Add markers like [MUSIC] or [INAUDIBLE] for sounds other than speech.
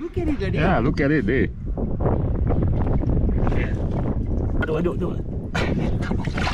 Look at it, Daddy. Yeah, look at it there. Aduh, aduh, aduh. [LAUGHS]